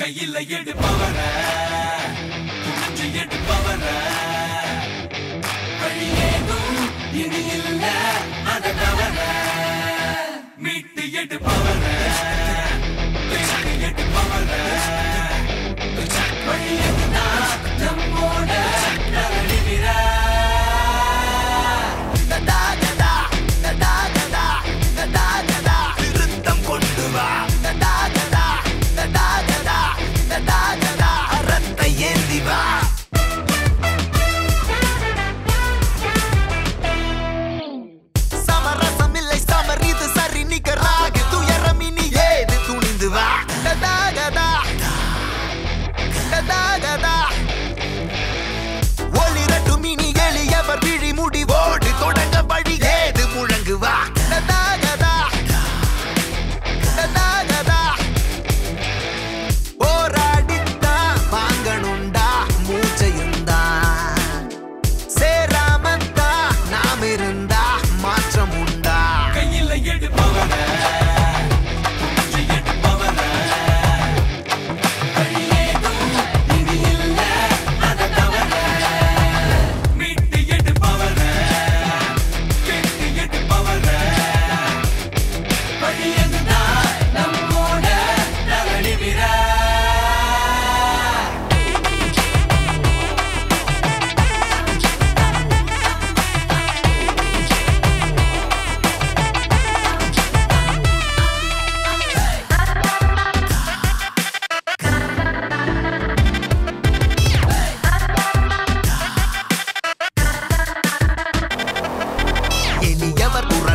கையில எடுப்பவர துணிஞ்சு எடுப்பவர. வழி ஏதும் இனி இல்ல அத தவற. மீட்டு எடுப்பவர.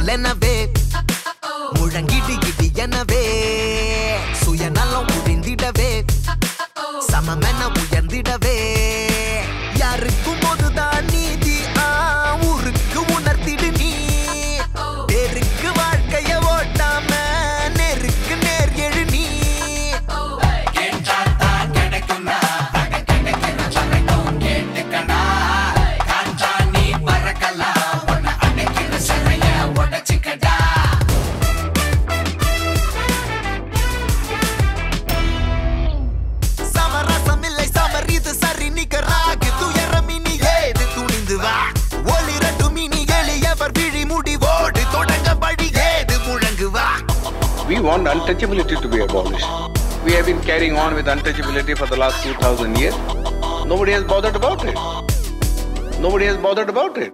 Elena Vega. We want untouchability to be abolished. We have been carrying on with untouchability for the last 2000 years. Nobody has bothered about it. Nobody has bothered about it.